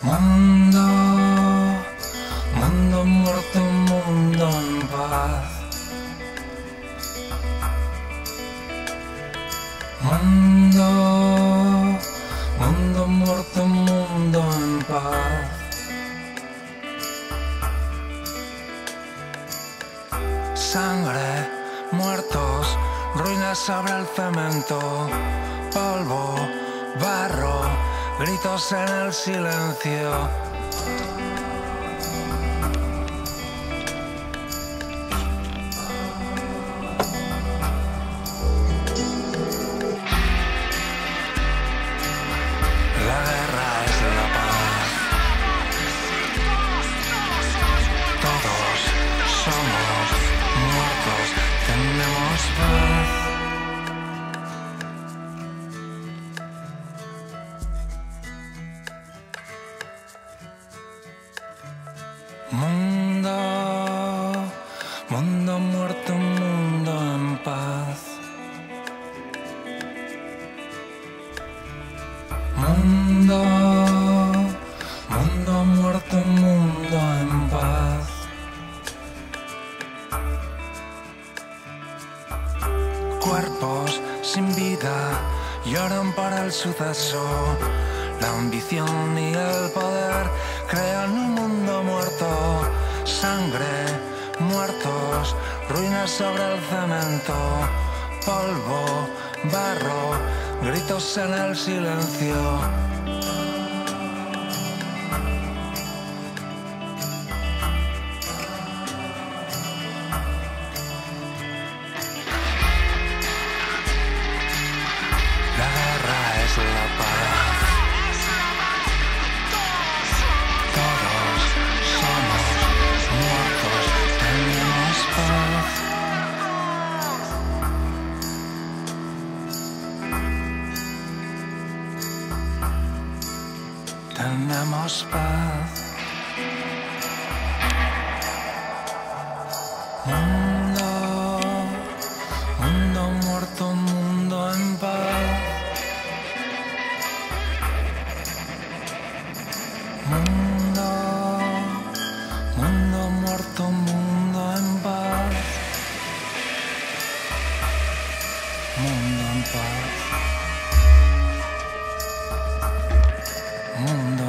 Mundo, mundo muerto, mundo en paz. Mundo, mundo muerto, mundo en paz. Sangre, muertos, ruinas sobre el cemento, polvo, barro, gritos en el silencio. Mundo, mundo muerto, mundo en paz. Mundo, mundo muerto, mundo en paz. Cuerpos sin vida lloran para el suceso. La ambición y el poder crean un mundo muerto. Sangre, muertos, ruinas sobre el cemento. Polvo, barro, gritos en el silencio. tengamos paz. Mundo, mundo muerto, mundo en paz. Mundo, mundo muerto, mundo mundo.